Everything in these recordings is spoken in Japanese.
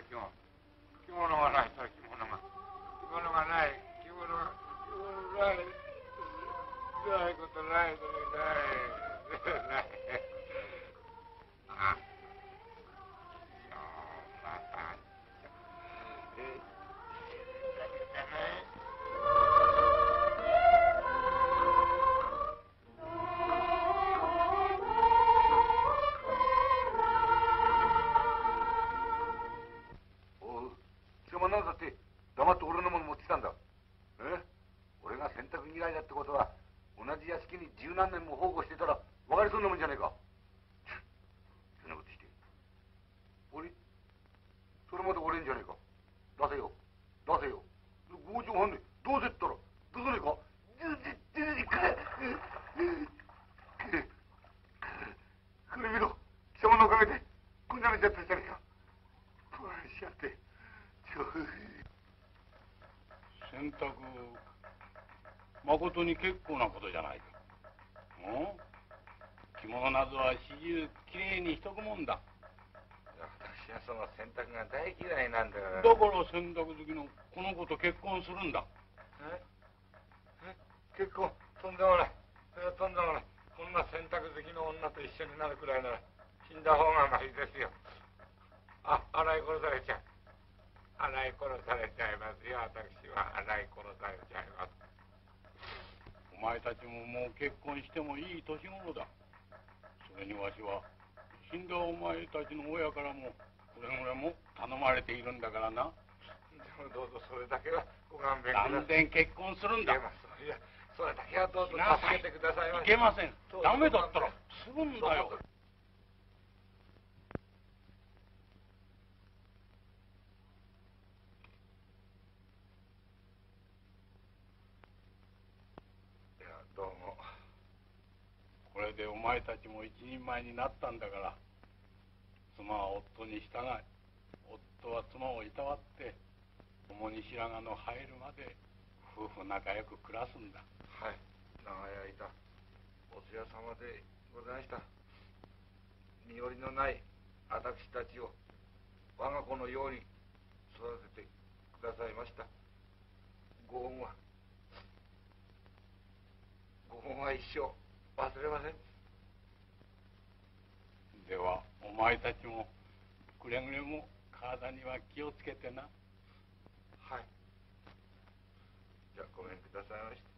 क्यों 十何年も奉公してたら分かりそうなもんじゃねえか。そんなことして。俺それまで俺んじゃねえか。出せよ。出せよ。強情犯でどうせったら出さねえか出せねえか。これ見ろ貴様のおかげでこんなになっちゃったじゃねえか。不安しちゃってちょ洗濯まことに結構なことじゃないかうん着物などは始終きれいにしとくもんだ私はその洗濯が大嫌いなんだだから洗濯好きのこの子と結婚するんだ。え？え？結婚とんでもない。それはとんでもない。こんな洗濯好きの女と一緒になるくらいなら死んだ方がましですよ。あ洗い殺されちゃう。洗い殺されちゃいますよ。私は洗い殺されちゃいます。お前たちももう結婚してもいい年頃だ。それにわしは死んだお前たちの親からもこれぐらいも頼まれているんだからな。でもどうぞそれだけはご勘弁ください。断然結婚するんだ。いやそれだけはどうぞ助けてくださいまいけません。ダメだったらするんだよ。どうも。これでお前たちも一人前になったんだから妻は夫に従い夫は妻をいたわって共に白髪の生えるまで夫婦仲良く暮らすんだ。はい。長い間お世話様でございました。身寄りのない私たちを我が子のように育ててくださいました。ご恩はご恩は一生忘れません。ではお前たちもくれぐれも体には気をつけてなはいじゃあごめんください。ました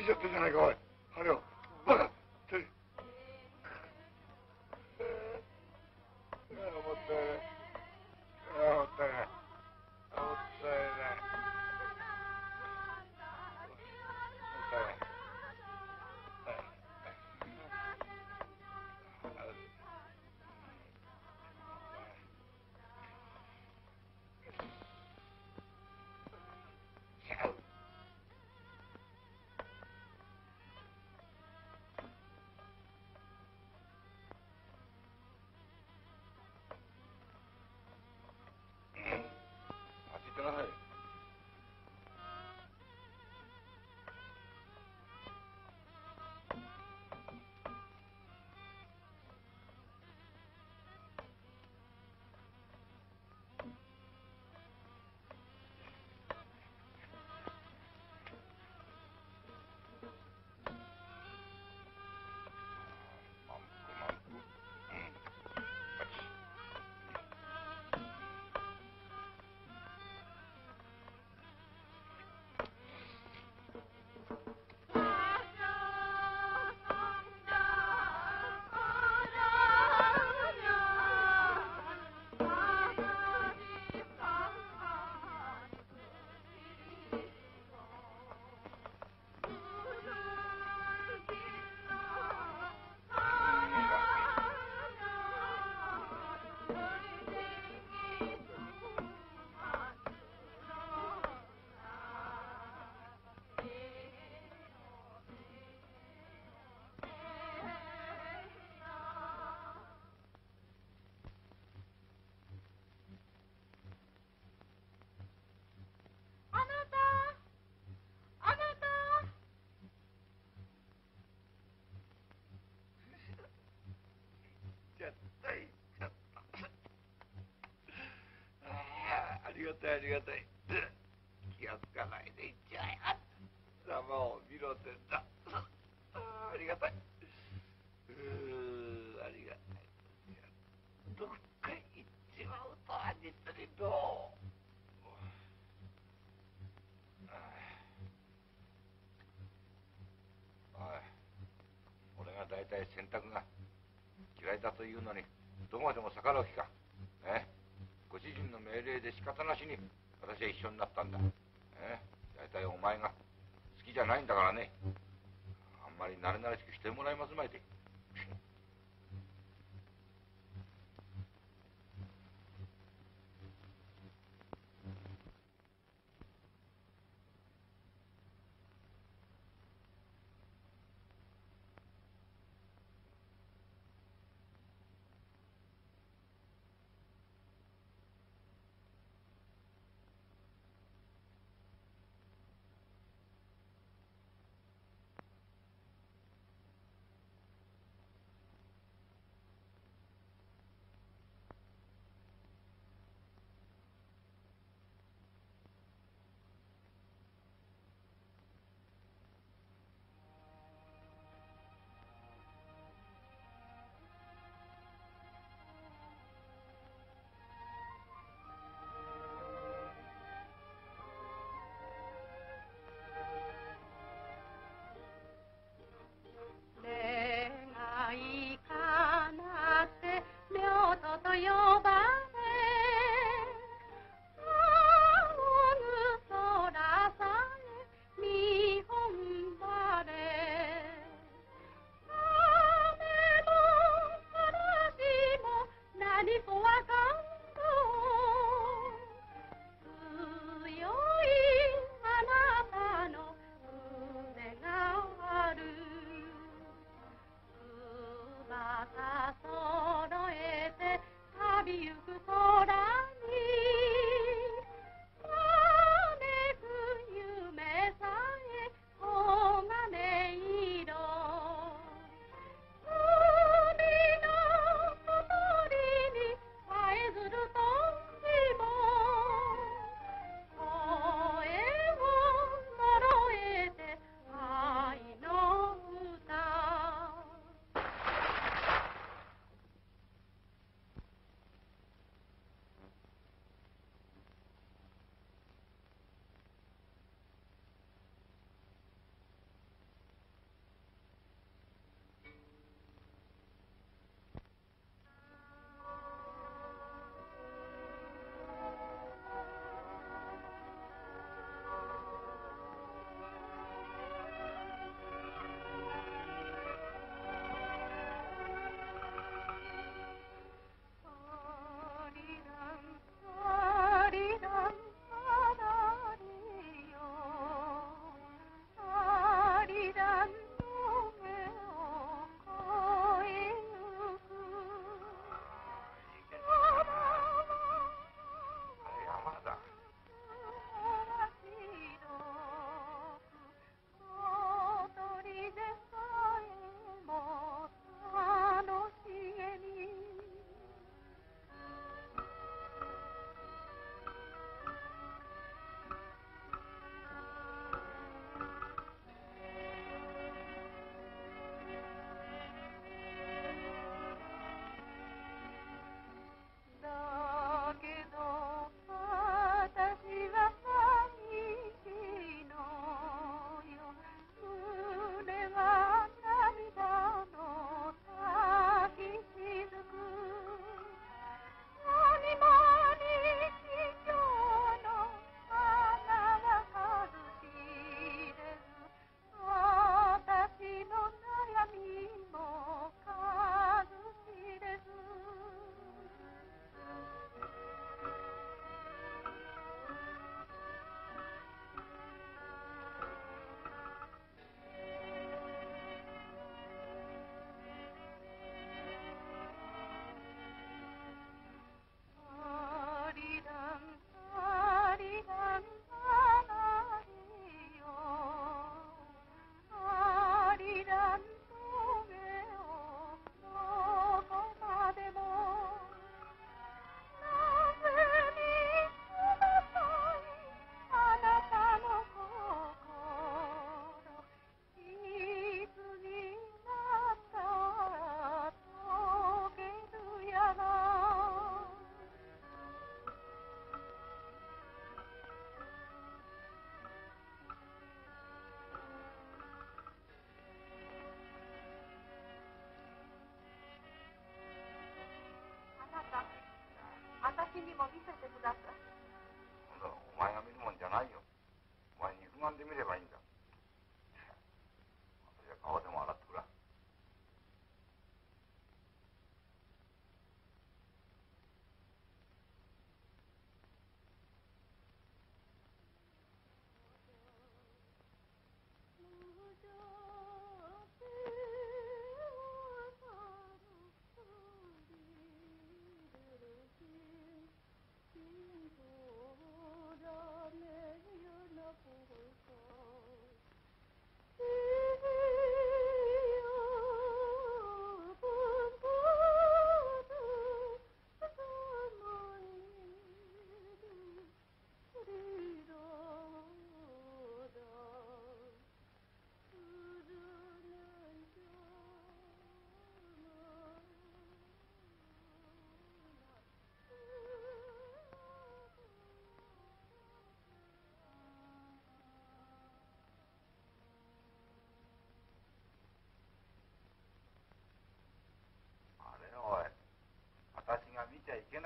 るから落としちゃったじゃないかおい。হয় ありがたい。気がつかないでいっちゃいあ様を見ろってんだ。あありがたい。うーありがたいどっか行っちまうとは実にどう。おい。俺が大体洗濯が嫌いだというのにどこまでも逆らう気か。命令で仕方なしに私は一緒になったんだえ大体お前が好きじゃないんだからねあんまり慣れ慣れしくしてもらいますまいで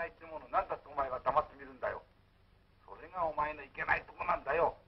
ないってものだってお前は黙ってるんだよ。それがお前のいけないとこなんだよ。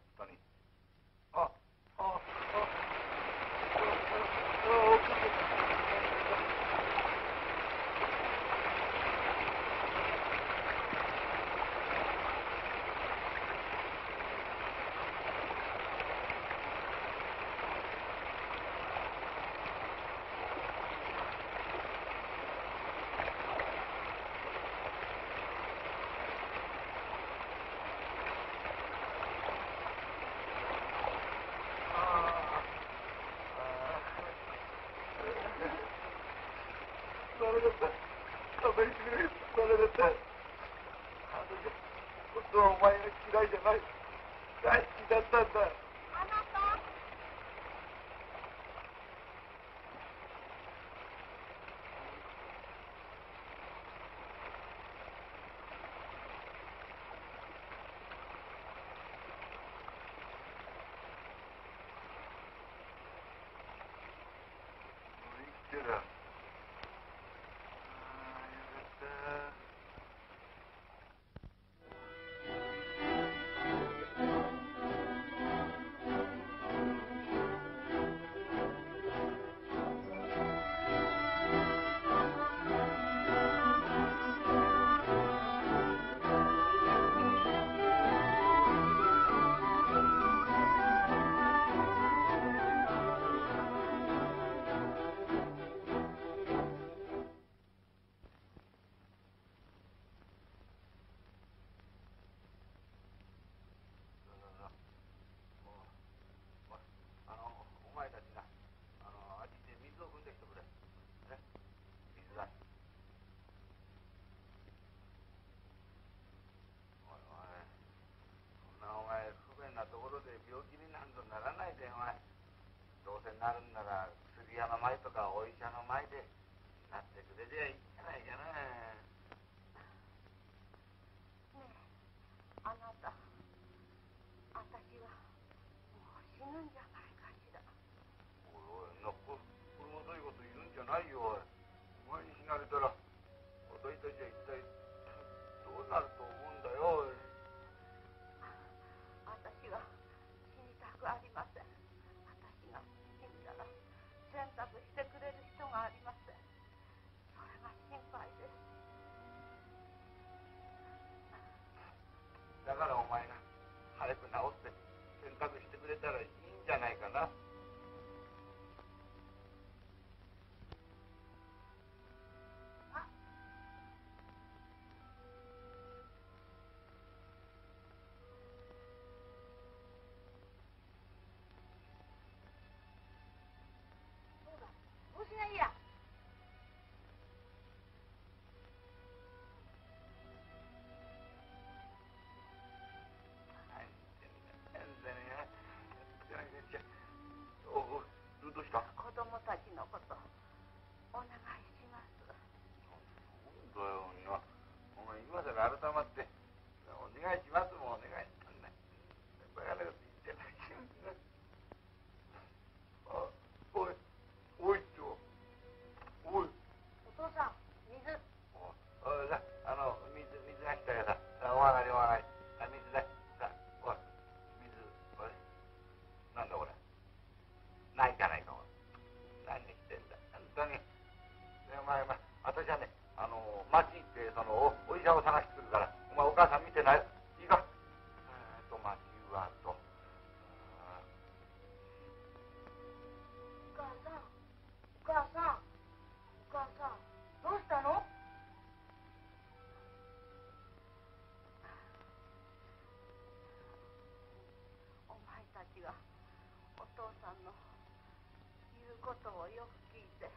ことをよく聞いて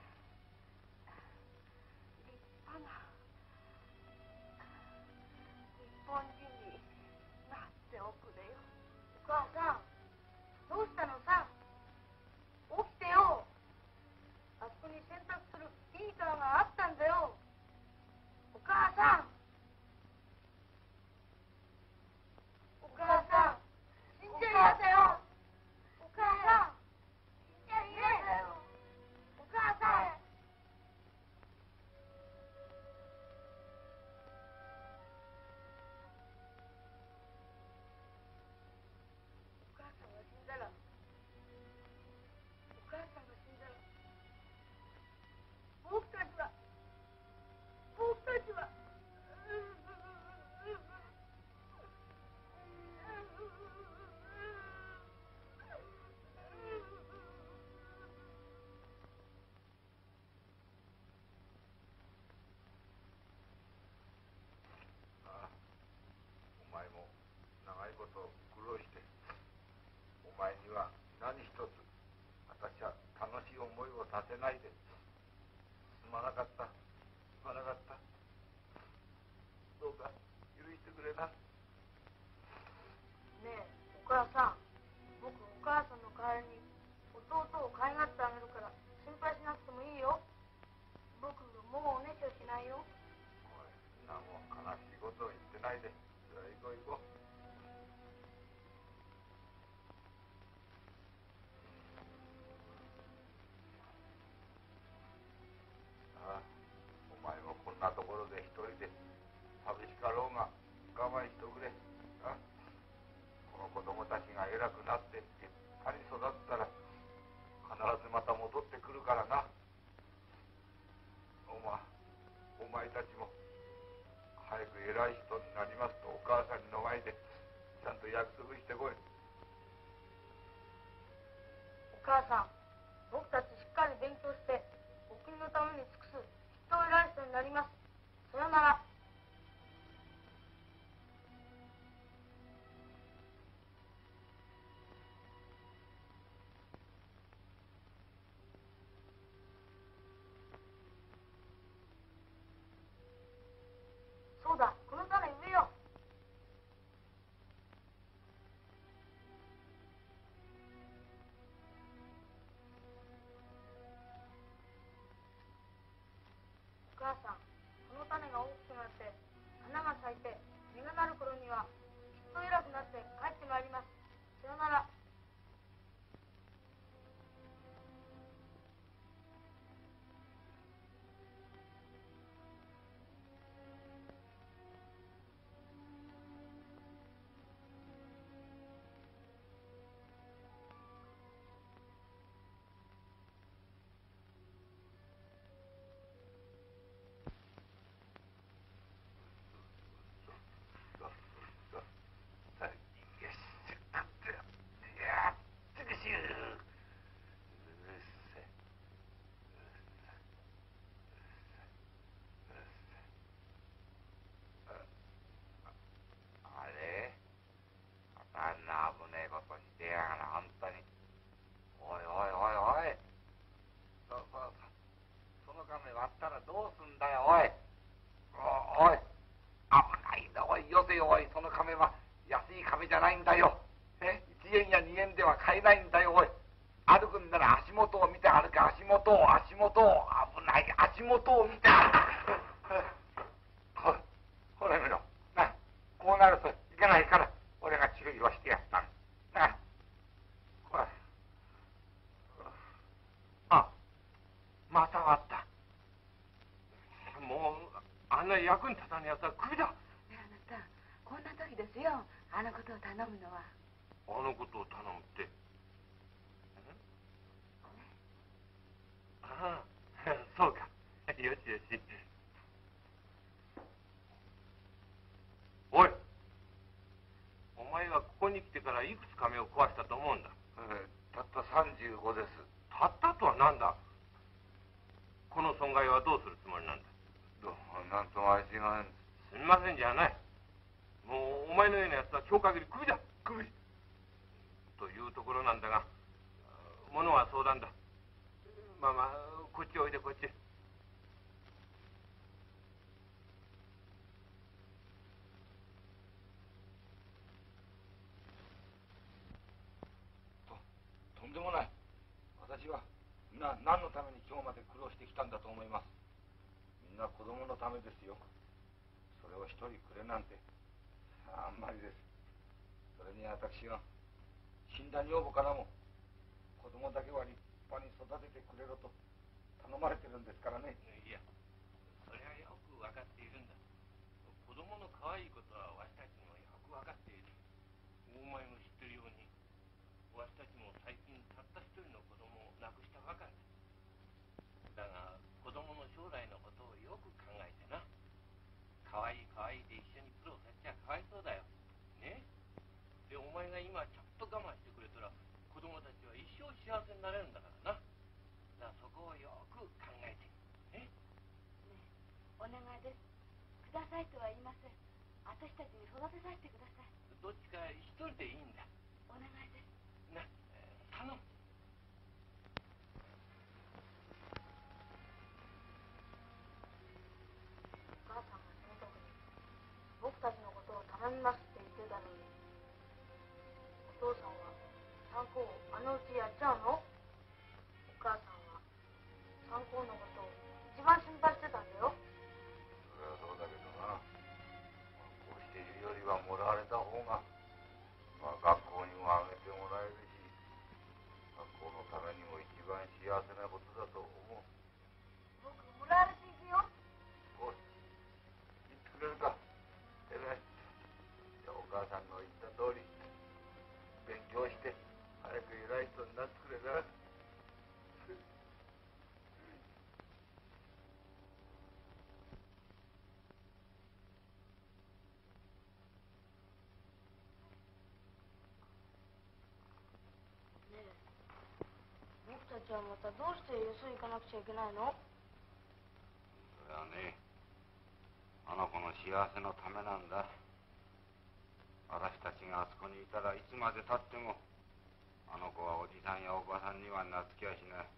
立派な日本人になっておくれよ。お母さんどうしたのさ？起きてよ。あそこに洗濯するビーカーがあったんだよ。お母さんさせないで。すまなかった。すまなかった。どうか許してくれな。ねえお母さん。僕お母さんの代わりに弟をかいがってあげるから心配しなくてもいいよ。僕もうおねしょしないよ。おいそんなもん悲しいことを言ってないで。じゃあ行こう行こう。母さんこの種が大きくなって花が咲いて実がなる頃にはきっと偉くなって帰ってまいります。さよなら。私は死んだ女房からも子供だけは立派に育ててくれろと頼まれてるんですからね。いやそれはよく分かっているんだ。子供の可愛いことはわしたちもよく分かっている。お前も知ってるようにわしたちも最近たった一人の子供を亡くしたばかりだだが子供の将来のことをよく考えてな可愛い可愛いで一緒に苦労させちゃかわいそうだよねでお前が今ちょっと我慢してくれたら子供たちは一生幸せになれるん。だからなだからそこをよく考えてねお願いです。くださいとは言いません。私たちに育てさせてください。どっちか一人でいいんだ。お願い考を僕たちはまたどうしてよそ行かなくちゃいけないの？それはねあの子の幸せのためなんだ。私たちがあそこにいたらいつまでたってもあの子はおじさんやおばさんには懐きやしない。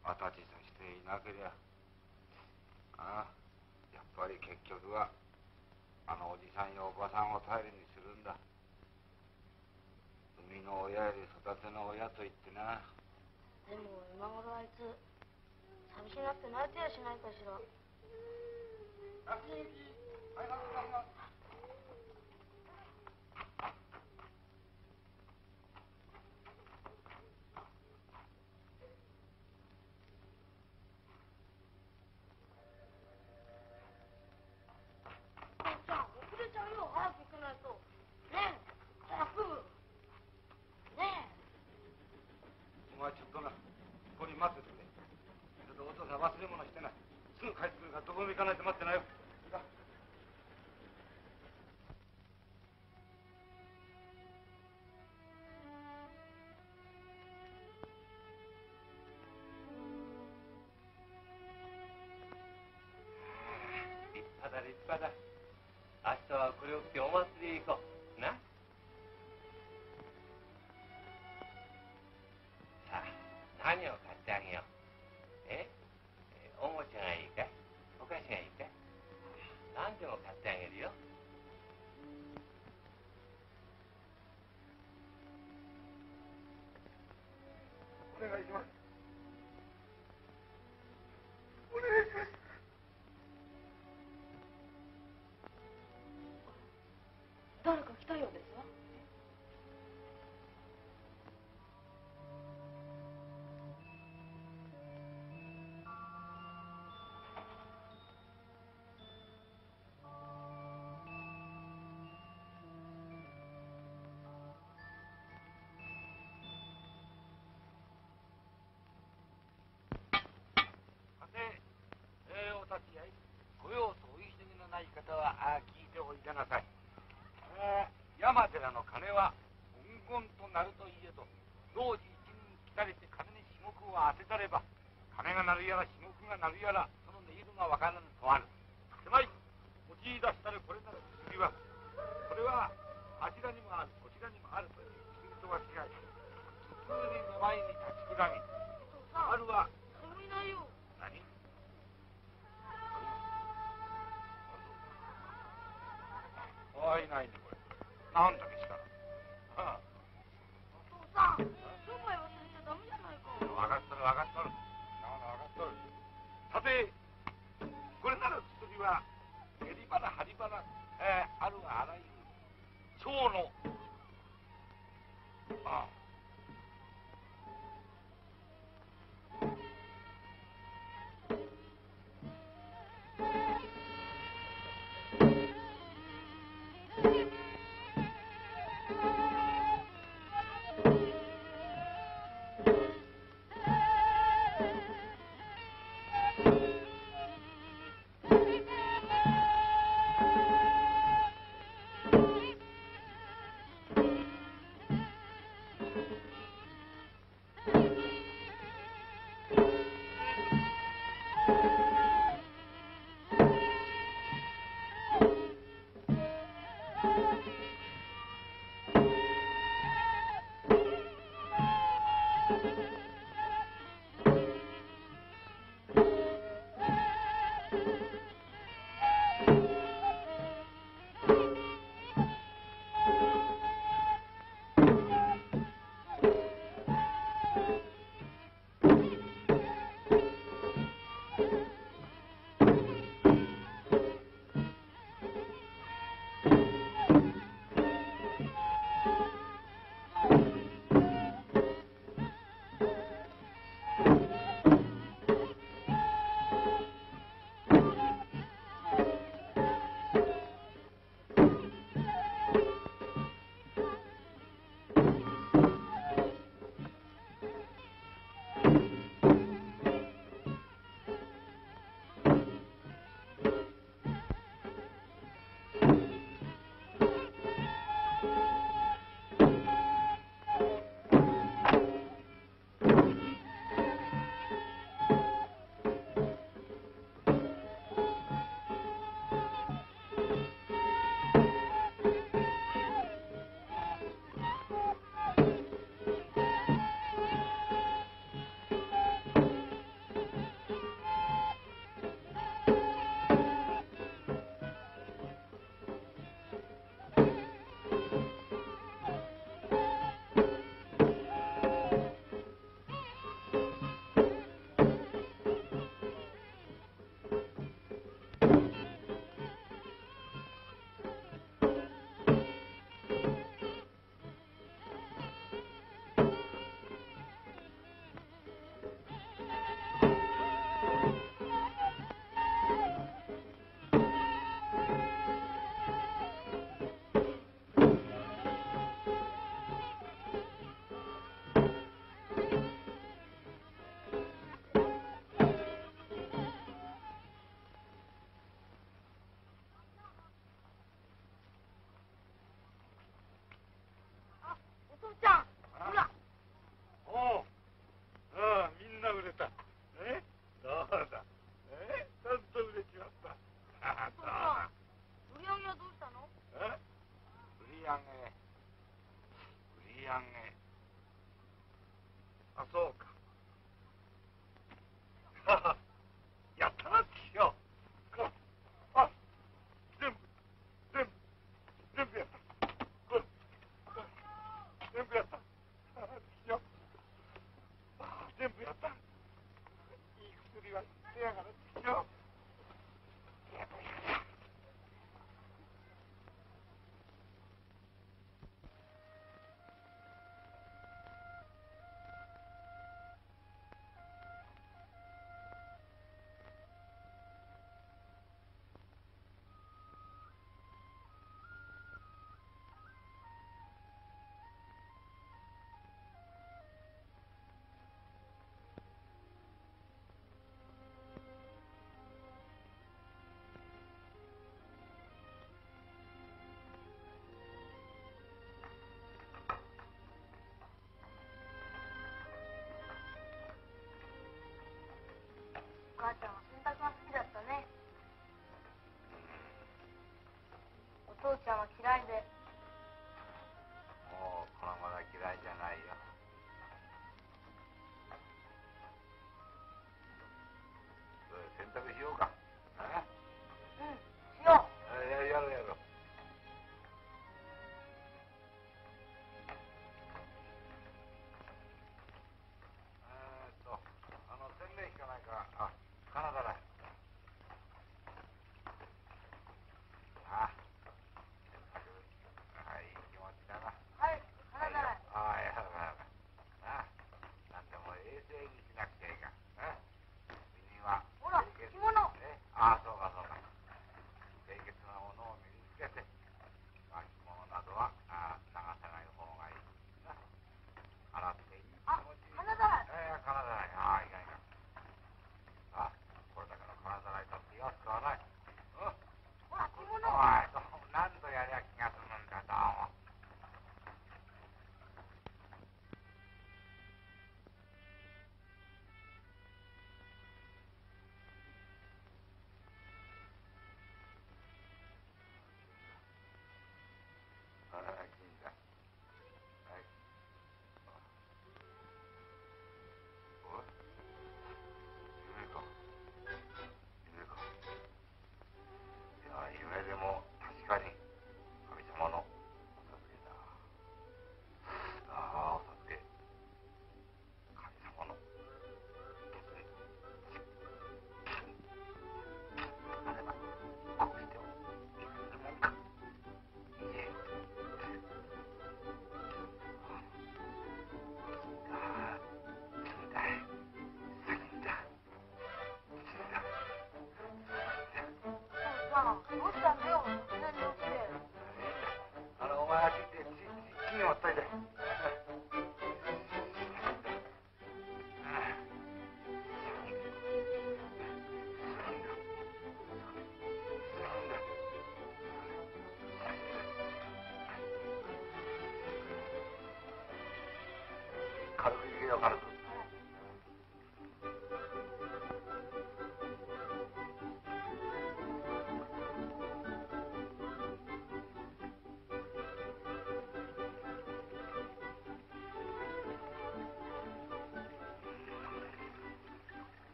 私としていなけりゃ。ああやっぱり結局はあのおじさんやおばさんを頼りにするんだ。生みの親より育ての親と言ってな。でも今頃あいつ寂しがって泣いてやしないかしら。明日はこれを着てお祭りへ行こう。たようですわ、ご用とお急ぎのない方は聞いておいでなさい。あー山寺の鐘は言となるといえど同時一人来たりして風に至極を当てたれば金が鳴るやら至極が鳴るやらその音色がわからぬとある。狭い用い出したるこれなる薬はこれはあちらにもあるこちらにもあるという薬とは違い普通にの前に立ちくらみあるはそれいないよ何あいないねこれなんだけしからあお父さん。商売忘れちゃダメじゃないか分かっとる分かっとるなあ分かっとるさてこれなら薬は下痢花張り花、えー、あるがあらゆる腸の嫌開いて Muita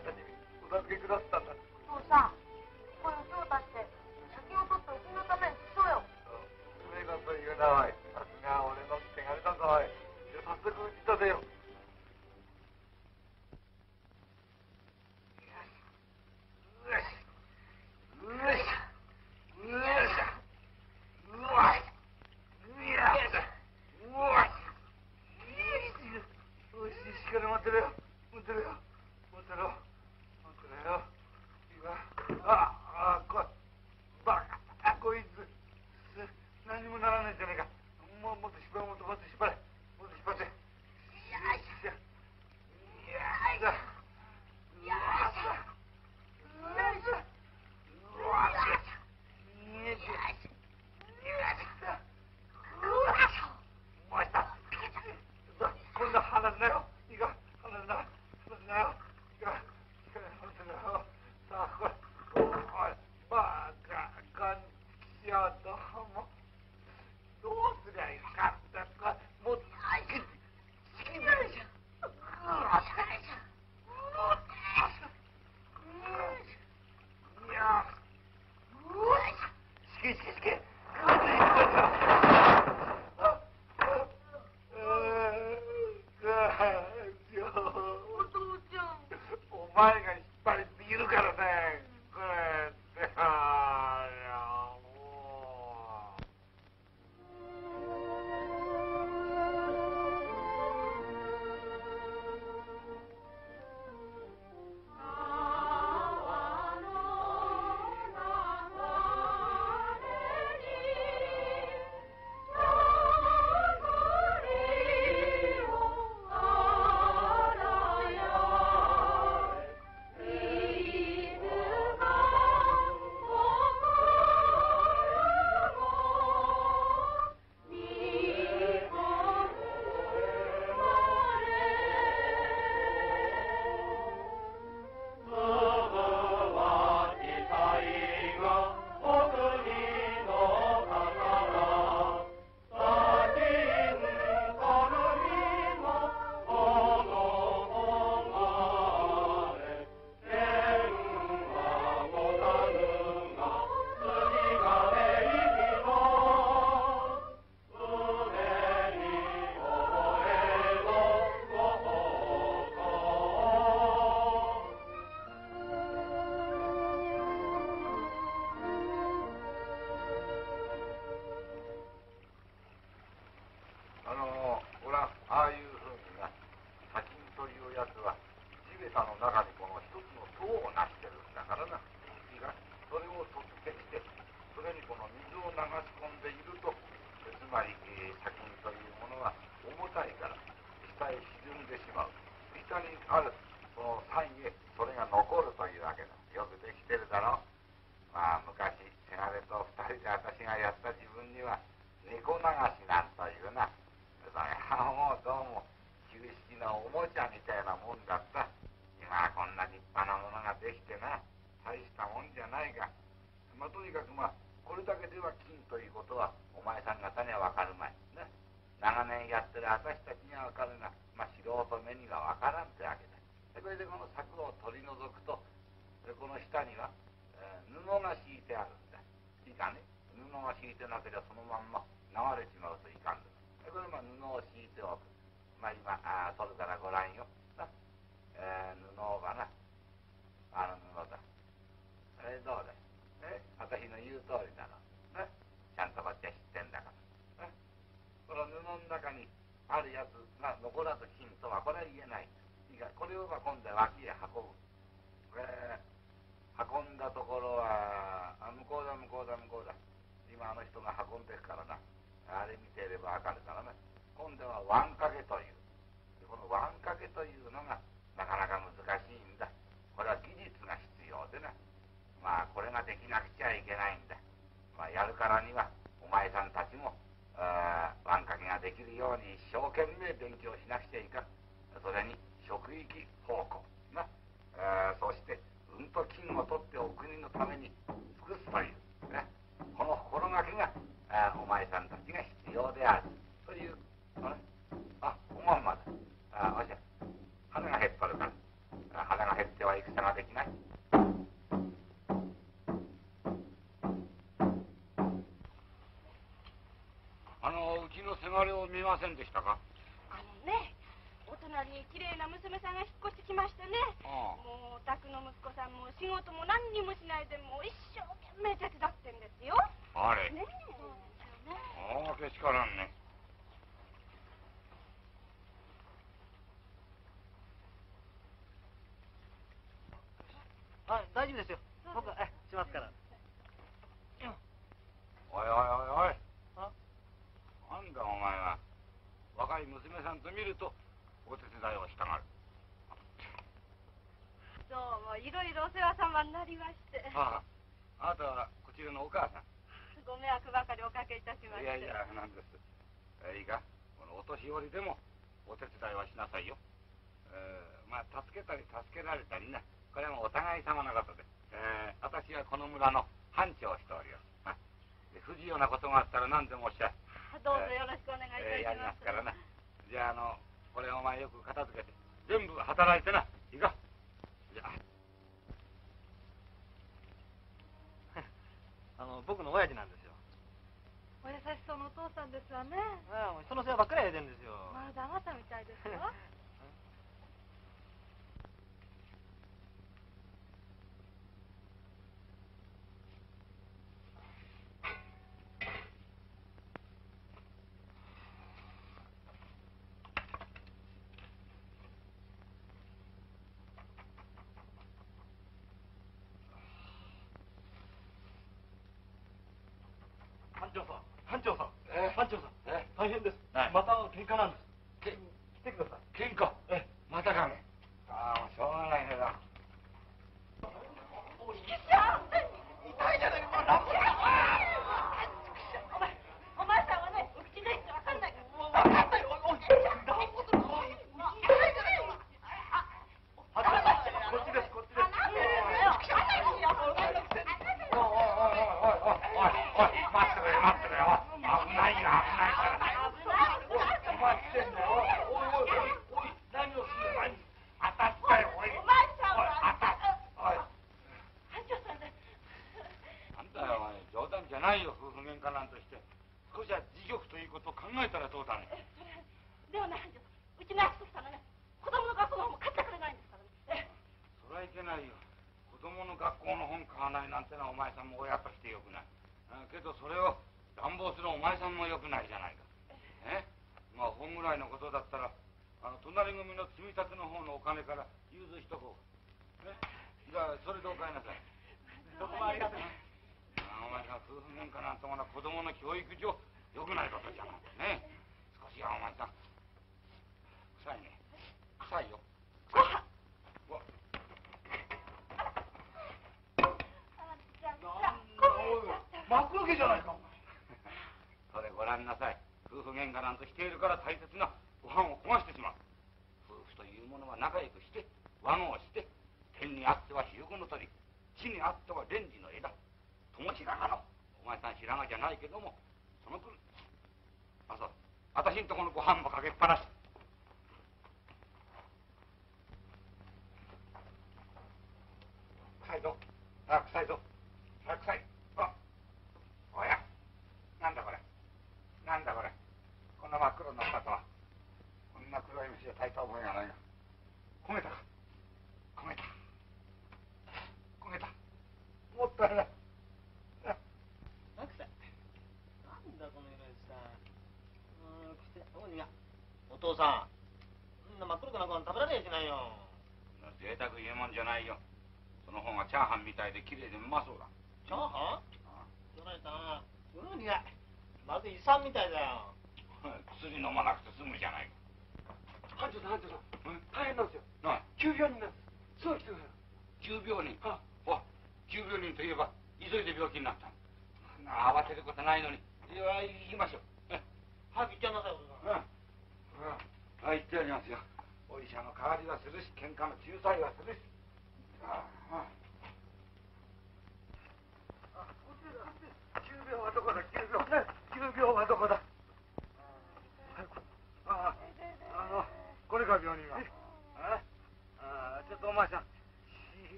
会社にお助けくださった敷いてなければそのまんま流れちまうといかんでこれまあ布を敷いておく。まあ今あ取るからご覧よ。な、えー、布がな。あの布だ。えー、どうだ。えー、私の言う通りだろね。ちゃんとこっちは知ってんだから、ね、この布の中にあるやつが残らず金とはこれは言えない。いいかこれを今度は脇へ運ぶ。えー運んだところは、あ、向こうだ、向こうだ、向こうだ。今あの人が運んでるからな。あれ見ていればわかるからね今度はワンかけという。このワンかけというのがなかなか難しいんだ。これは技術が必要でな。まあこれができなくちゃいけないんだ、まあ、やるからにはお前さんたちもあワンかけができるように一生懸命勉強しなくちゃいかん。それに職域奉公。な。あそしてうんと金を取ってお国のためにちが必要である。という、あれ？あ、おまだ。あ、おじゃ、羽が減っとるから。が減っては戦ができない。あのうちのせがれを見ませんでしたか？あのねお隣に綺麗な娘さんが引っ越してきましてねもうお宅の息子さんも仕事も何にもしないでもう一生懸命手伝ってんですよあれ？ねああけしからんね。はい、大丈夫ですよ。僕、え、しますから。おいおいおいおい。あ？なんだお前は。若い娘さんと見るとお手伝いをしたがる。どうもいろいろお世話様になりまして。あああなたはこちらのお母さんご迷惑ばかりおかけいたしまして。いやいやなんです。えいいか。このお年寄りでもお手伝いはしなさいよ。えーまあ助けたり助けられたりなこれはもうお互い様のことで、えー私はこの村の班長をしております。不自由なことがあったら何でもおっしゃいどうぞよろしくお願いいたします,、えーやりますからなじゃああのこれお前よく片付けて全部働いてな。いいかじゃあ。あの、僕の親父なんです。よ。お優しそうなお父さんですわねああ、人の世話ばっかりやってんですよ。まるであなたみたいですよ 班長さん、班長さん、え班長さん、え大変です。はい。また喧嘩なんです。け来てください。喧嘩？えまたかねああもうしょうがないけどお前さんはねお口で言ってわかんないから班長さん、こっちです、こっちです。おいおいおいおいおいおいおい待ってくれ待ってくれおい危ないよ危ないからお前来てんだよおいおいおいおい何をするの何当たったよおいお前さんおいは当たっおい班長さんでなんだよお前冗談じゃないよ夫婦喧嘩なんとして少しは自玉ということを考えたらどうだねではね班長さんうちの約束さんがね子供の学校の方も買ってくれないんですからねそれはいけないよ子供の学校の本買わないなんてのはお前さんも親としてよくないあけどそれを乱暴するお前さんもよくないじゃないかえまあ本ぐらいのことだったらあの隣組の積み立ての方のお金から融通しとこうねじゃあそれでお買いなさいどうもありがとう。あお前さん夫婦喧嘩なんてものは子供の教育上よくないことじゃないね少しはお前さん臭いね臭いようわ真っ黒けじゃないか、お前。それご覧なさい夫婦喧嘩なんとしているから大切なご飯を焦がしてしまう夫婦というものは仲良くして和合して天にあってはひよこの鳥地にあってはレンジの枝友白髪のお前さん白髪じゃないけどもその分あそう私んとこのご飯もかけっぱなし臭いぞあ臭いぞあ臭いあおやなんだこれなんだこれこんな真っ黒になったとはこんな黒い虫を炊いた覚えがないが焦げたか焦げた焦げたもったいないあなんくさい。なんだこの色さ。うーん、くせ、おいや。お父さん。そんな真っ黒くなご飯食べられやしないよ。そんな贅沢言うもんじゃないよ。その方がチャーハンみたいで綺麗でうまそうだ。チャーハン？どないしたな。うん、苦い。まるで遺産みたいだよ。薬飲まなくて済むじゃない。班長さん、班長さん。うん？大変なんですよ。かなあ急病人なんです。すぐ来てください。急病人？あ急病人といえば急いで病気になった慌てることないのに。いや行きましょう。早く行っちゃいなさいお父さん。うん。うん。はい言ってやりますよ。お医者の代わりはするし喧嘩の仲裁はするし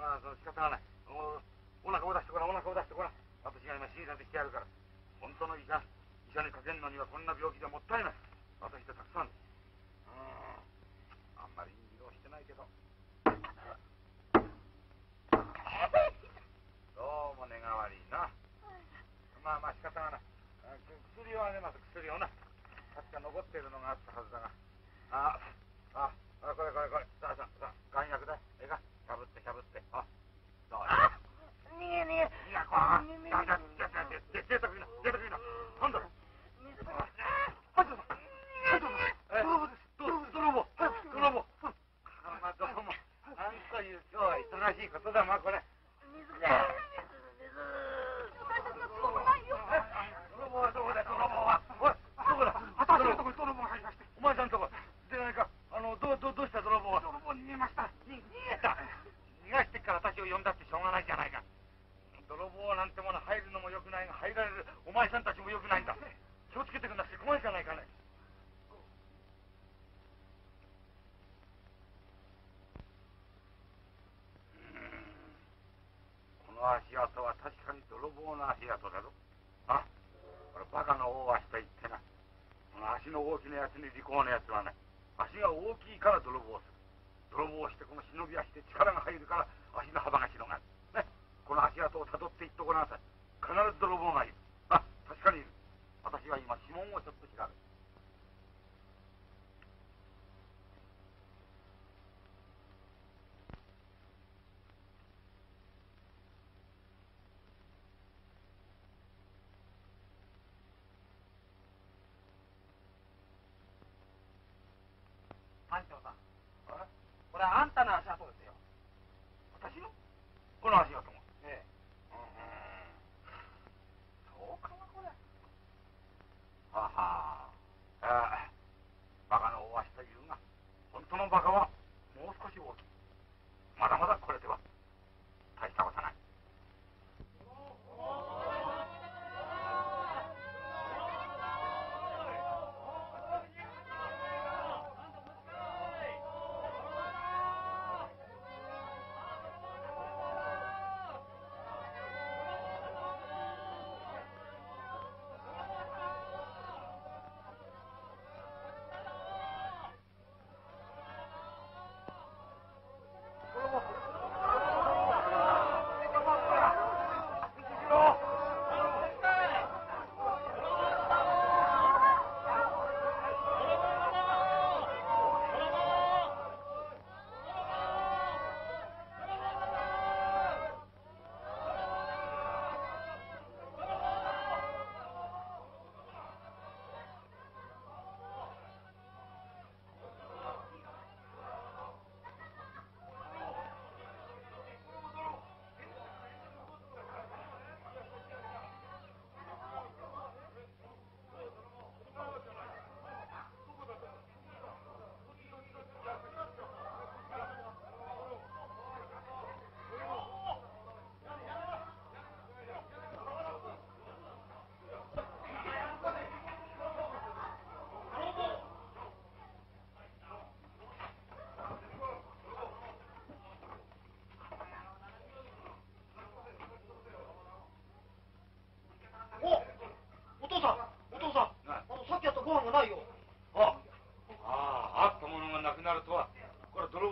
まあその仕方がないおお腹を出してごらんお腹を出してごらん。私が今診察してやるから。本当の医者医者にかけるのにはこんな病気ではもったいない。私ってたくさん。うん。あんまりいい色してないけど。どうも願わりいな。まあまあ仕方がない。薬をあげます。薬をな。確か残っているのがあったはずだが。あああこれこれこれ。さあさあさあ眼薬だ。逃がしてから私を呼んだってしょうがないじゃないか泥棒なんてもの入るのもよくないが入られるお前さんたちもよくないんだ。気をつけてくんなくて困るじゃないかね。この足跡は確かに泥棒の足跡だぞ。あこれバカの大足と言ってな。この足の大きなやつに利口なやつはね足が大きいから泥棒する。泥棒してこの忍び足で力が入るから足の幅が広がる。ね。この足跡をたどっていっとこなさい。必ず泥棒がいる。あ確かに。いる私は今指紋をちょっと調べる。班長さん。これはあんたの足跡ですよ。私の？この足跡？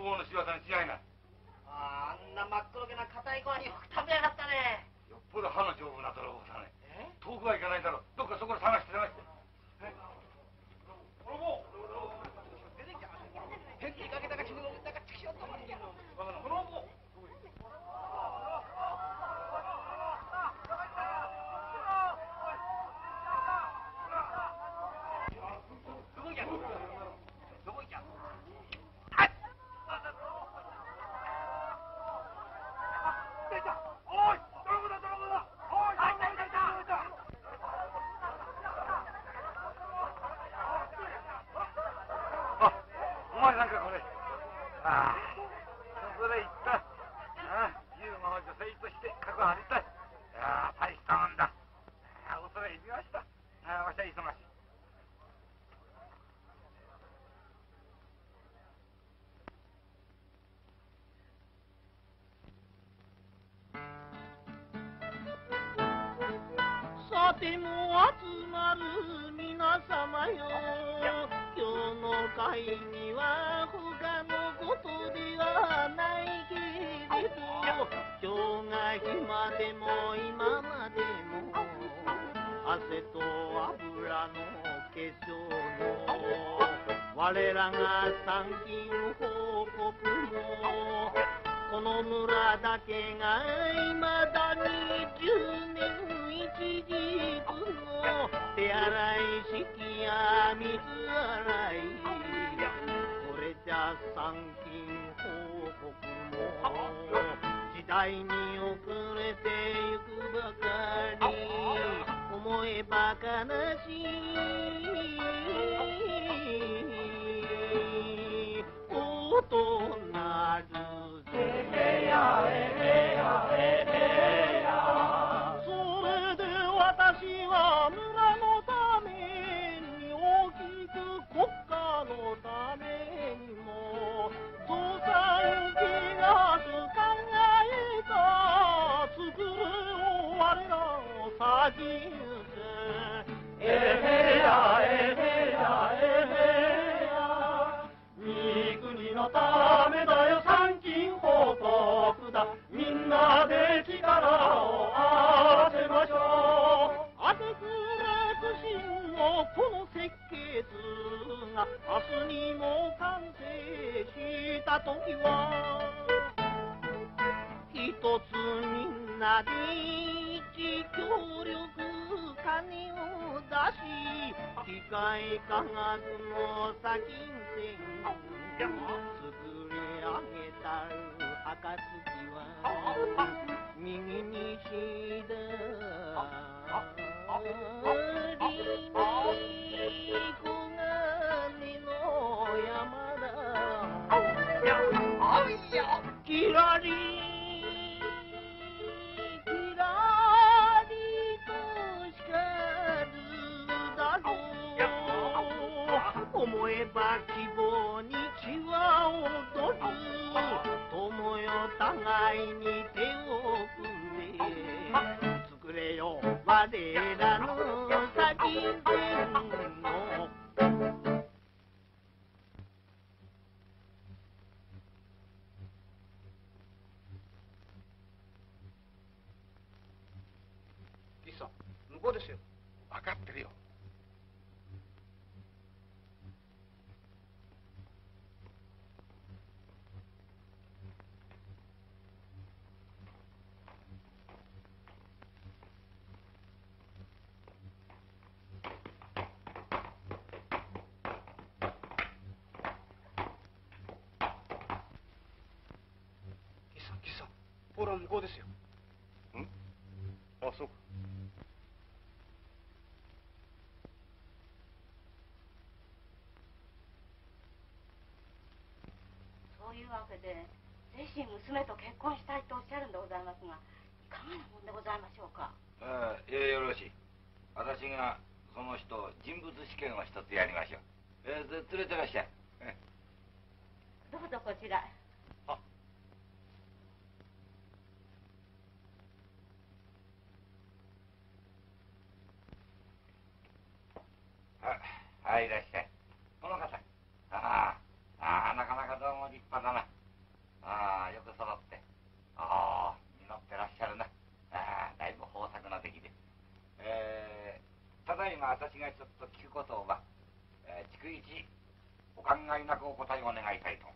方の仕業に違いない。あんな真っ黒けな硬い子によく食べやがったね。よっぽど歯の丈夫な泥棒だね。遠くは行かないだろう。どっかそこで探して。我らが参勤報告もこの村だけがい。まだに10年一時分の手洗い。式や水洗い。これじゃ参勤報告も時代に遅れてゆくばかり。思えば悲しい。のためだよ参勤報告だ。みんなで力を合わせましょう。あてく楽しんのこの設計図が明日にも完成した時は。一つみんなで一協力金を出し機械科学の先線作り上げたる暁は右に左にポールは向こうですよ。あそう。かそういうわけでぜひ娘と結婚したいとおっしゃるんでございますがいかがなもんでございましょうか？ああいやよろしい。私がその人人物試験を一つやりましょう、え連れてらっしゃいえどうぞこちらへははいいらっしゃいこの方ああああなかなかどうも立派だなああよく揃ってああ実ってらっしゃるなああだいぶ豊作な出来でえ私がちょっと聞くことは、えー、逐一お考えなくお答えを願いたいと。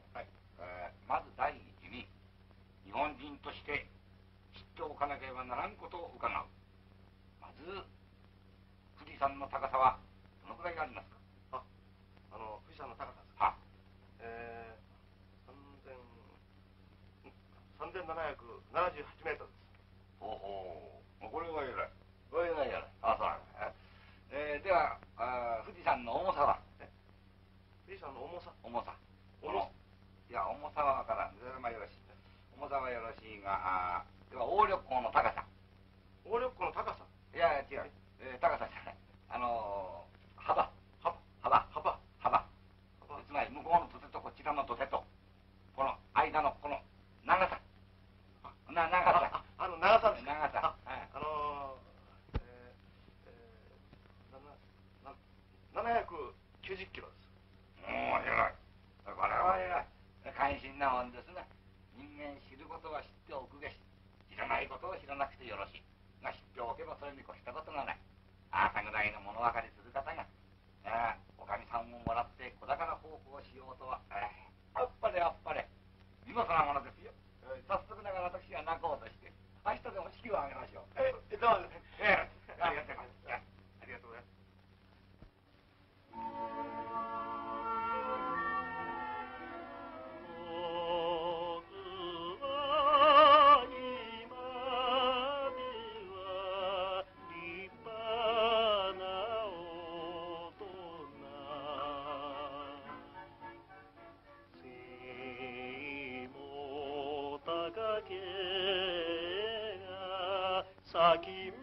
も高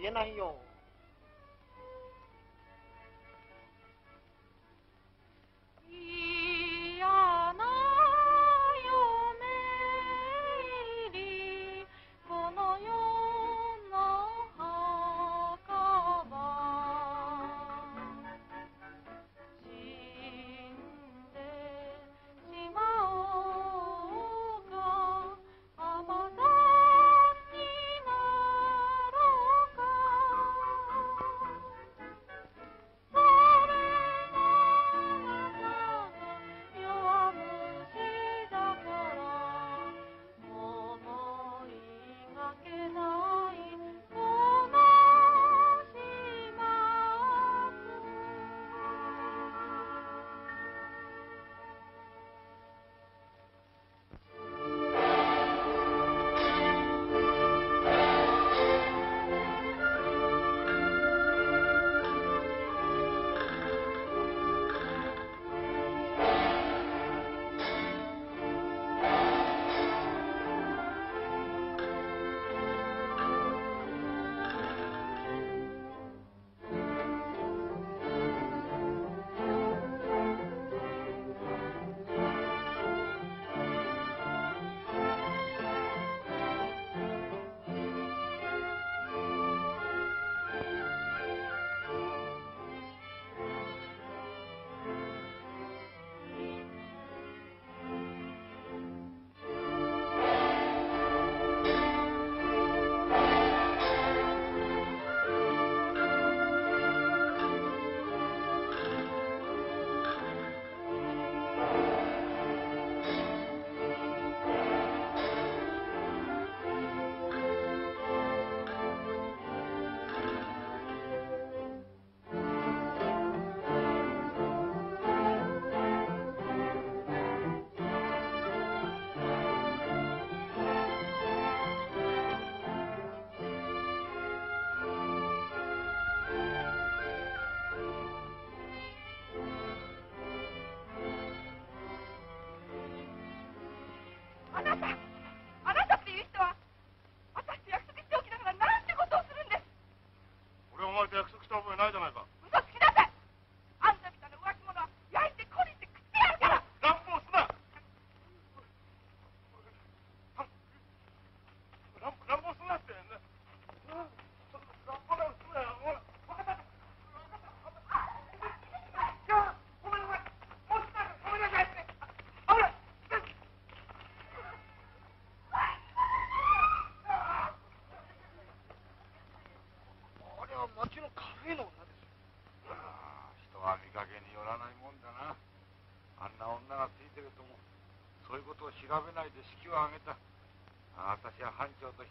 てんな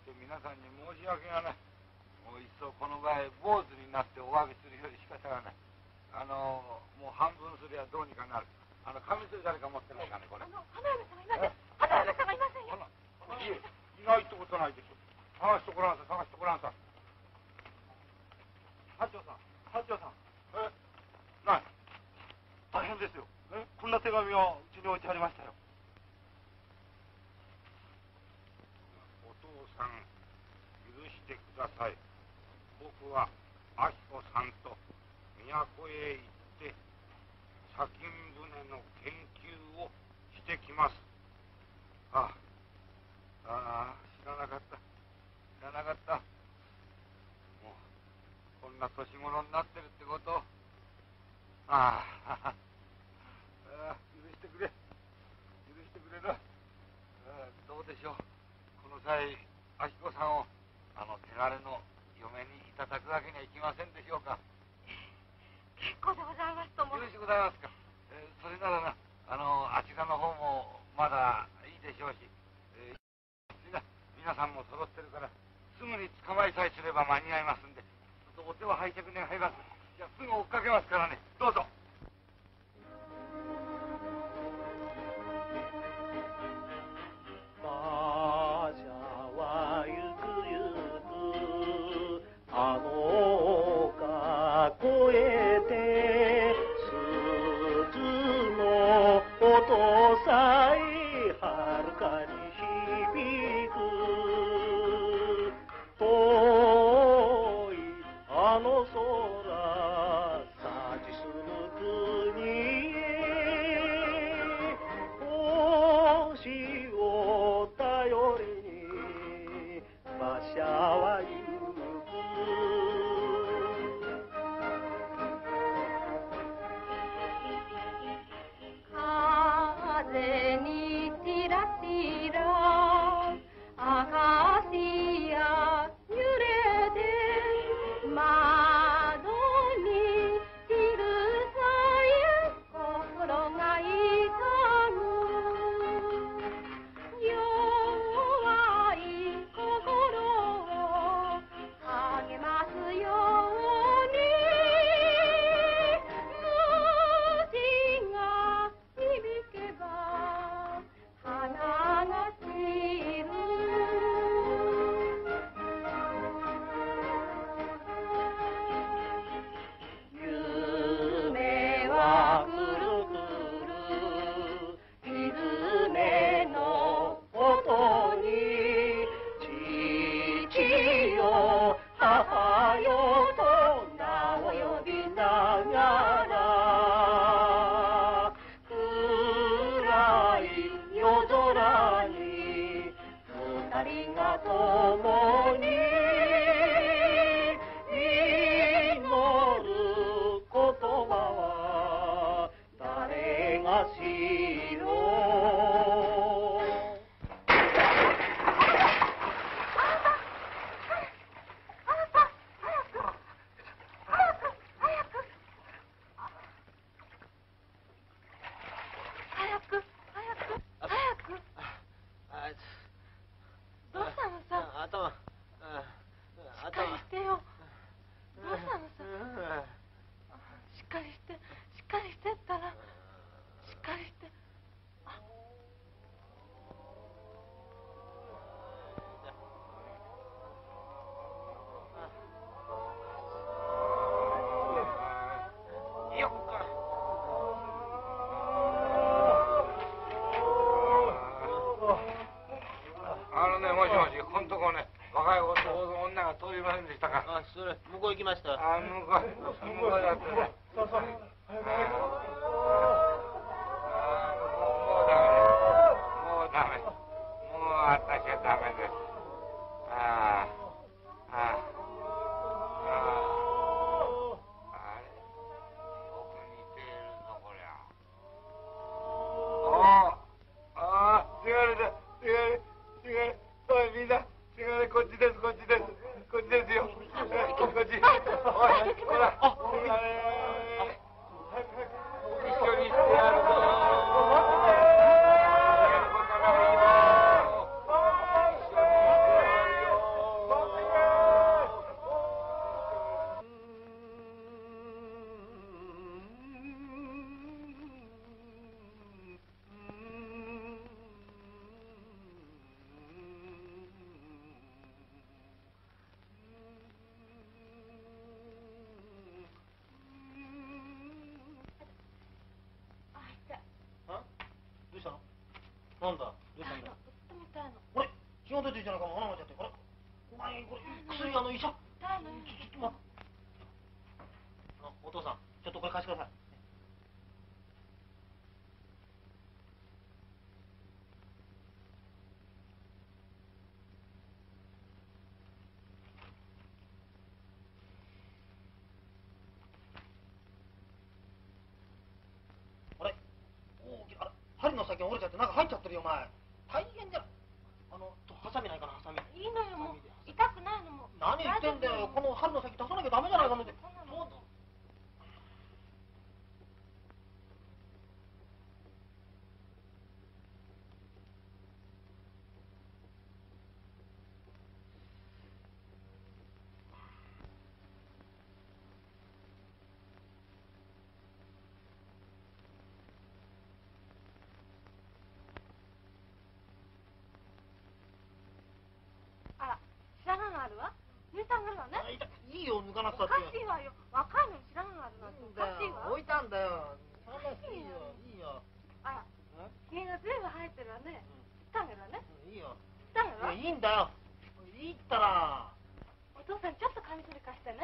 して皆さんに申し訳がない。もういっそこの場合、坊主になってお詫びするより仕方がない。あの、もう半分すりゃどうにかなる。あの、紙すり誰か持ってないかね、これ。あの花嫁さんがいません花嫁さんがいませんよいえ、いないってことないでしょ。探してごらんさ、探してごらんさ。班長さん班長さんえ？何大変ですよこんな手紙をうちに置いてありましたよお父さん、許してください。僕は、明子さんと都へ行って、砂金船の研究をしてきます。ああ、知らなかった。知らなかった。もう、こんな年頃になってるってこと。ああ、許してくれ。許してくれる。どうでしょう。この際、明子さんを、あの、手軽の嫁にいただくわけにはいきませんでしょうか。結構でございますともよろしくございますか。えーそれならな、あの、あちらの方もまだいいでしょうし、えー皆さんも揃ってるから、すぐに捕まえさえすれば間に合いますんで、ちょっとお手は拝借願います。じゃあすぐ追っかけますからね、どうぞ。針の先が折れちゃって中入っちゃってるよお前。大変じゃあのハサミないかなハサミ。いいのよもう。痛くないのもう。何言ってんだよ。この針の先出さなきゃダメじゃないかのでそんなのそうだあら知らないのあるわ抜いてあげるわねあ痛いいいよ抜かなくたおってかしいわよ若いのに知らないのあるなんておかしいわ置いたんだよそんなしいいよいいよあらひげがずいぶん生えてるわね切ってあげるわねいいよ切ってあげるわいやいいんだよいいったらお父さんちょっとカミソリ貸してね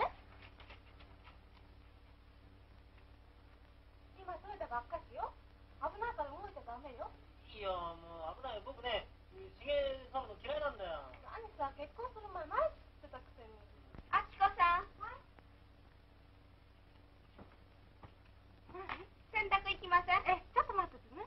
今取れたばっかしよ危ないから動いちゃダメよいいよもう危ない僕ねしげさむの嫌いなんだよ何さ結婚する前毎日ってたくせにあきこさん何洗濯行きませんえちょっと待っててね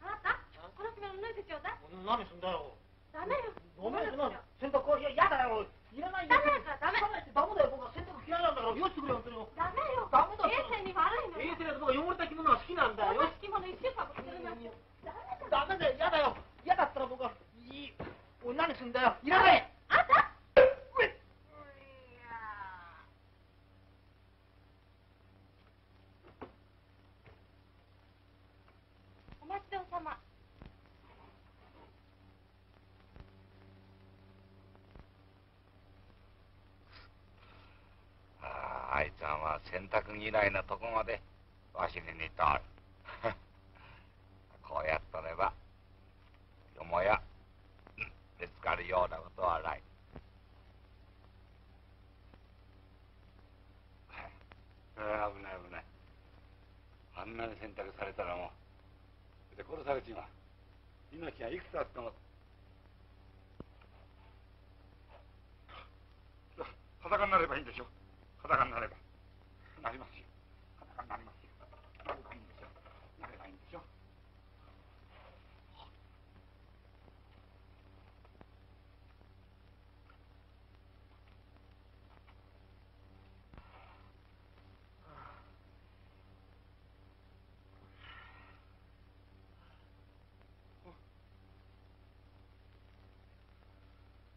あなたこの着物脱いでちょうだい何すんだよダメよごめんな洗濯はいややだよいらないよダメだからダメいらないってダメだよ僕は洗濯嫌いなんだからよしてくれよ本当にダメよダメだって衛生に悪いのよ衛生だと僕は汚れた着物が好きなんだよ同じ着物一週間も着てるなんてダメだダメだよやだよ嫌だったら僕はいいおい何すんだよいらないあんたお待ちどうさまあああいつはまあ洗濯嫌いなとこまでわしに似とるこうやっとればよもやうん見つかるようなことはないああ危ない危ないあんなに洗濯されたらもうで殺されちまう命がいくつあっても裸になればいいんでしょ裸になればなりますよ裸になりますよなればいいんでしょなればいいんでしょ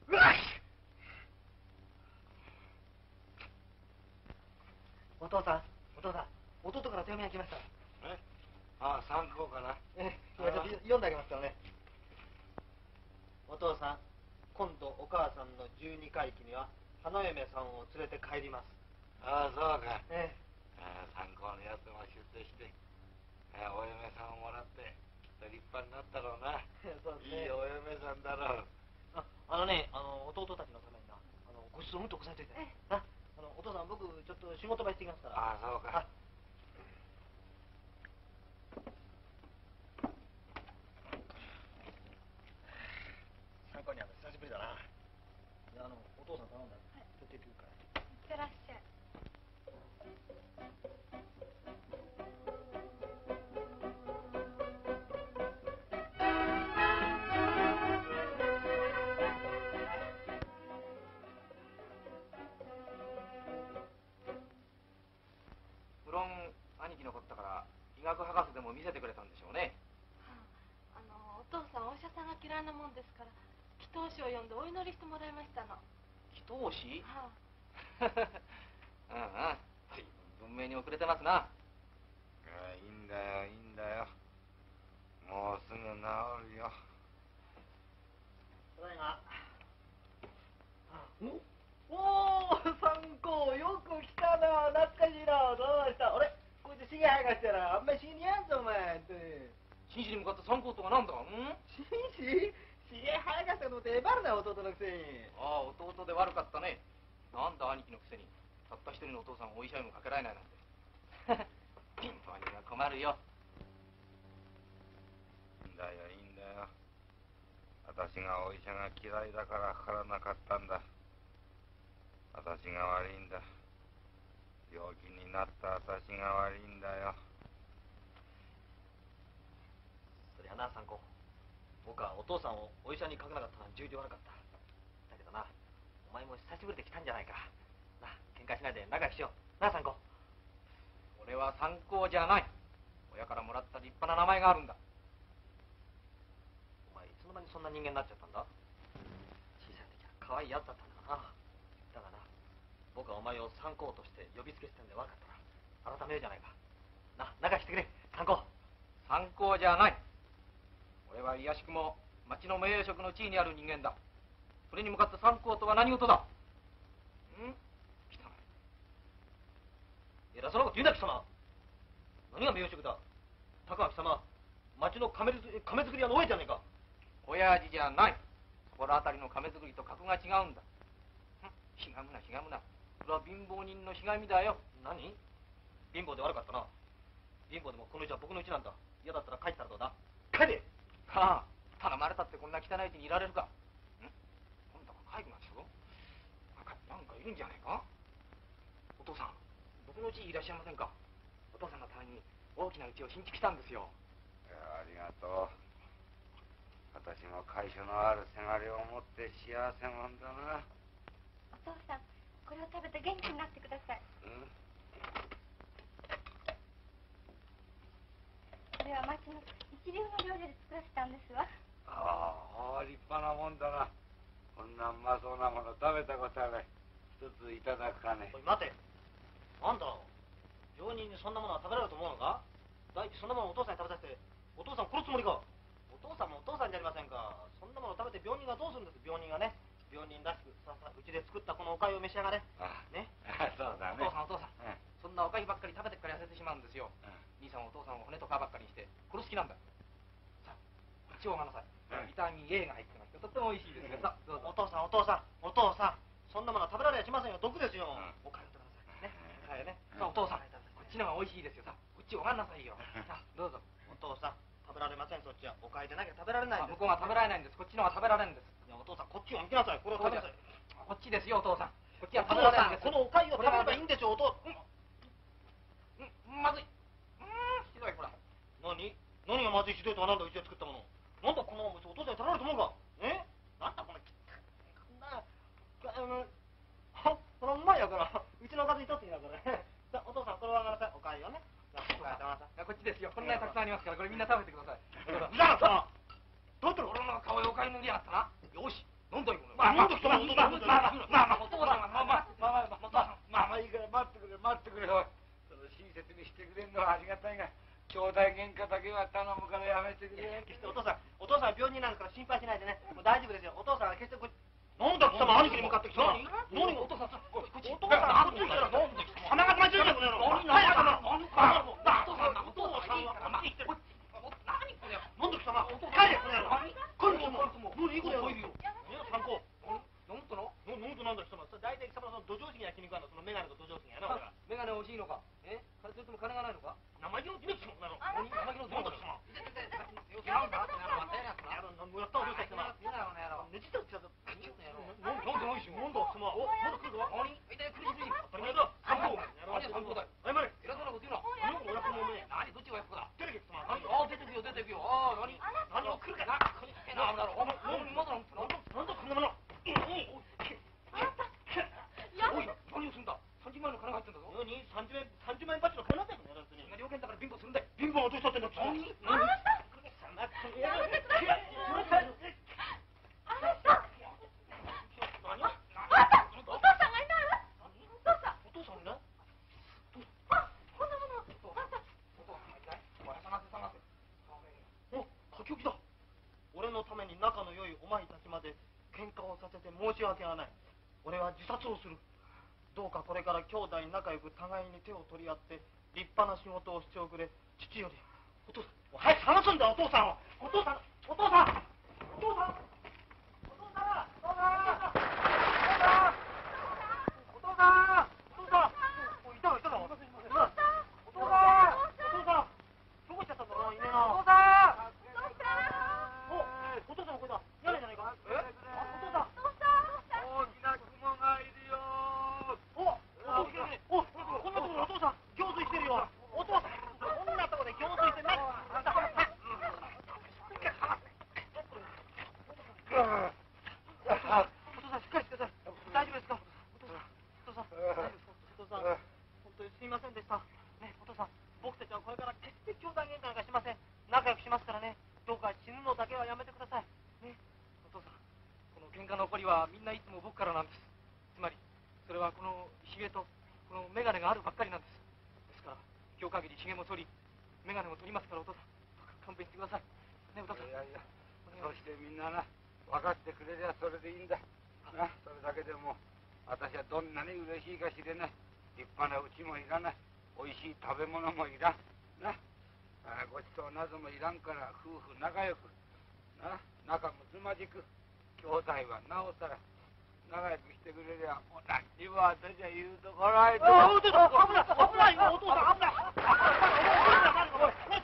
うわっお父さんお父さん弟から手紙が来ました。え？ああ参考かな。え今ちょっと読んであげますからね。お父さん今度お母さんの十二回忌には花嫁さんを連れて帰ります。ああそうか。えああ参考のやつも出世してああお嫁さんをもらってきっと立派になったろうな。え そうですね。いいお嫁さんだろう。ああのねあの弟たちのためになあのごちそううんとこさえといて。えな。あのお父さん僕ちょっと仕事場行ってきますから。ああそうか論兄貴のことだから医学博士でも見せてくれたんでしょうね。あのお父さんお医者さんが嫌いなもんですから祈祷師を呼んでお祈りしてもらいましたの。祈祷師？は うんうん。随分文明に遅れてますな。ああいいんだよいいんだよ。もうすぐ治るよ。ただいま。お？おー参考よく来たな懐かしい。などうしたあれこい。つしげ生やかしたらあんまり死にやんぞお前って紳士に向かって三高とは何だん紳士知恵早かったのでえばるな弟のくせにああ弟で悪かったねなんだ兄貴のくせにたった一人のお父さんをお医者にもかけられない。なんて貧乏人は困るよい。いんだよいい。んだよ私がお医者が嫌いだからかからなかったんだ私が悪いんだ。病気になった私が悪いんだよ。そりゃな三子僕はお父さんをお医者にかけなかったのは重々悪かった。だけどなお前も久しぶりで来たんじゃないか。な喧嘩しないで仲良くしよう。な三子俺は三高じゃない。親からもらった立派な名前があるんだ。お前いつの間にそんな人間になっちゃったんだ。小さい時は可愛いやつだったんだな僕はお前を三子として呼びつけしてんで分かったら改めようじゃないか。な仲してくれ。三子三高じゃない。俺は卑しくも町の名誉職の地位にある人間だ。それに向かって三高とは何事だ。ん？来た偉そうなこと言うな貴様。何が名誉職だ。高垣様町の亀亀作り屋の親じゃねえか。親父じゃない。そこら辺りの亀作りと格が違うんだ。ひがむなひがむなそれは貧乏人のひがみだよ。何？貧乏で悪かったな。貧乏でもこの家は僕の家なんだ。嫌だったら帰ったらどうだ？帰れ！はあ。頼まれたってこんな汚いうちにいられるか。ん？今度は介護なんでしょなんかなんかいるんじゃねえか？お父さん僕の家いらっしゃいませんか？お父さんのために大きな家を新築したんですよ。いやありがとう。私も会社のあるせがれを持って幸せもんだな。お父さんこれを食べて元気になってください。うんこれは町の一流の料理で作らせたんですわ。ああ立派なもんだな。こんなうまそうなもの食べたことはない一ついただくかね。おい待て。あんた病人にそんなものは食べられると思うのか？第一そんなものをお父さんに食べさせてお父さん殺すつもりか？お父さんもお父さんじゃありませんか。そんなものを食べて病人がどうするんです病人がね病人らしくさあさあうちで作ったこのおかゆを召し上がれ。あね。あそうだね。お父さんお父さん。うん。そんなおかゆばっかり食べてっから痩せてしまうんですよ。兄さんはお父さんを骨と皮ばっかりにして殺す気なんだ。さあこっちをおがなさい、うん。ビタミン A が入ってましてとっても美味しいですよ。さあどうぞ。お父さんお父さんお父さん。そんなものは食べられやしませんよ。毒ですよ、ん。おかゆとくださいねおかゆね。さあお父さん。こっちのが美味しいですよ。さあこっちをおがんなさいよ。さあどうぞ。お父さん。食べられません。そっちはおかゆでなきゃ食べられない向こうが食べられないんです。こっちのが食べられるんです。いやお父さんこっちを見てなさい。これを食べなさいこっちですよお父さん。こっちは食べられないんです。さんこのおかゆを食べればいいんでしょお父うん。まずい。うん。ひどいほら何？何がまずい？ひどいとはなんだ？うちで作ったもの。なんだこのお店お父さんに食べられると思うか。え？なんだこのこんなあのはこれうまいやから。うちのおかずにとっていいやからねさあお父さんこれはあげなさい。おかゆをねこっちですよ。こんなにたくさんありますからこれみんな食べてください。う。ざかったなどうって俺の顔へおかゆ塗りやがったなよし飲んだよまあ飲んだ人はまあまあまあまあまあお父さんまあまあまあまあまあまあまあまあいいから待ってくれ待ってくれおいその親切にしてくれるのはありがたいが兄弟喧嘩だけは頼むからやめてくれ決してお父さんお父さんは病人なんですから心配しないでねもう大丈夫ですよお父さんは決してこなんだ貴様兄貴に向かってきた何何がお父さんこっちお父さんこっち来たらなんで鼻が巻いてるじゃんこの野郎早くな何かお父さんお父さんいいからなこっち何これなんで貴様帰れこの野郎帰れ貴様何いいことやろいるよ参考飲むとの飲むとなんだ貴様大体貴様その土壌式が気に食わんのそのメガネと土壌式がな俺はメガネ欲しいのかえそれとも金がないのか生意気の決めつけこの野郎何生意気のなんだ貴様なんだこの野郎またやるやつなやろ何もやったらどうした貴様見なよこの野郎ねじったら来たぞなんでないしなんだ貴様おまだ来るぞ何痛い苦しい当たり前だ参考何参考だよ謝れ偉そうなこと言うな何も親子もね何どっちが親子だ出てけ貴様ああ出てくよ出てくよああ何何を来るかなこにってなあだろお前まだなんてななんだこんなものおい何をすんだ30万円の金が入ってんだぞ何三十円三十万円バッチの金なんだよこの野郎に両県だから貧乏するんだよ貧乏はどうしたってんだ貴様何何やめてくださいあなた何あなたお父さんがいないわお父さんお父さんいないあこんなものあんたお書き置きだ俺のために仲の良いお前たちまで喧嘩をさせて申し訳がない俺は自殺をする？どうかこれから兄弟仲良く互いに手を取り合って立派な仕事をしておくれ。父より。お父さん。お早く話すん。だお父さん。をお父さんお父さんお父さんお父さんお父さんお父さんお父さんおいたわいたわお父さんお父さんお父さんどこ行っちゃったんだろうな犬なお父さんおお父さんこれだ屋根じゃないかえあお父さん大きな雲がいるよおおおこんなところお父さん行水してるよお父さんこんなところで行水してねお父さんしっかりしてください大丈夫ですかお父さんお父さん大丈夫ですかお父さんお父さん本当にすいませんでしたねお父さん僕たちはこれから決して兄弟喧嘩なんかしません仲良くしますからねどうか死ぬのだけはやめてくださいねお父さんこの喧嘩の起こりはみんないつも僕からなんですつまりそれはこのひげとこの眼鏡があるばっかりなんですですから今日限りひげも取り眼鏡も取りますからお父さんどうか勘弁してくださいねお父さんいやいやそしてみんなな分かってくれりゃそれでいいんだなそれだけでも私はどんなに嬉しいか知れない立派な家もいらない。美味しい食べ物もいらん。な。あごちそうなどもいらんから夫婦仲良く。な。仲睦まじく兄弟はなおさら仲良くしてくれりゃもう何にも私は言うところあいと危ない。危ない。お父さん危ない。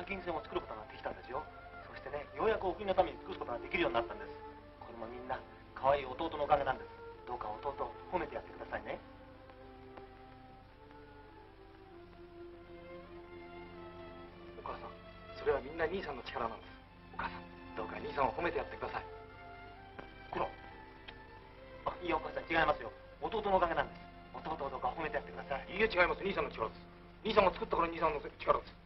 立派な先金線を作ることができたんですよ。そしてねようやくお国のために尽くすことができるようになったんです。これもみんな可愛い弟のおかげなんです。どうか弟を褒めてやってくださいね。お母さんそれはみんな兄さんの力なんです。お母さんどうか兄さんを褒めてやってください。こらあいいえお母さん違いますよ。弟のおかげなんです。弟をどうか褒めてやってください。いいえ違います。兄さんの力です。兄さんが作ったから兄さんの力です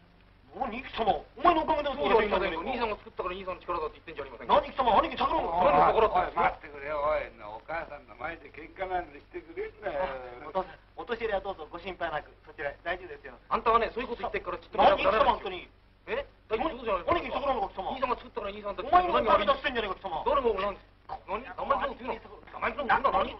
何貴様お前のおかげでそうじゃありませんか兄さんが作ったから兄さんの力だって言ってんじゃありませんか。何貴様兄貴逆らうのそれのところおいって待ってくれよおいなお母さんの前で喧嘩なんてしてくれんなよ。お父さんお年寄りはどうぞご心配なくそちら大丈夫ですよ。あんたはねそういうこと言ってっからちょっと何貴様本当にえ大丈夫そうじゃない兄貴逆らうのか貴様。兄さんが作ったから兄さんたちお前も何ダメ出してんじゃねえか貴様。誰も何？何？名前のこと言うの名前のこと言うの何